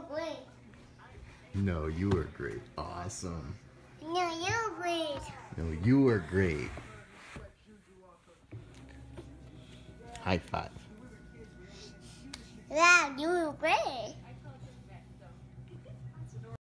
great. No, you were great. Awesome. No, you were great. No, you are great. High five. Yeah, you were great.